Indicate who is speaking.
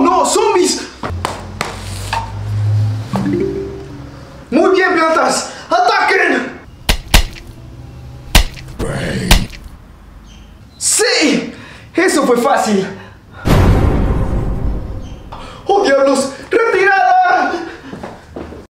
Speaker 1: No! ¡Zombies! Muy bien, plantas. ¡Ataquen! ¡Sí! Eso fue fácil. ¡Oh, diablos!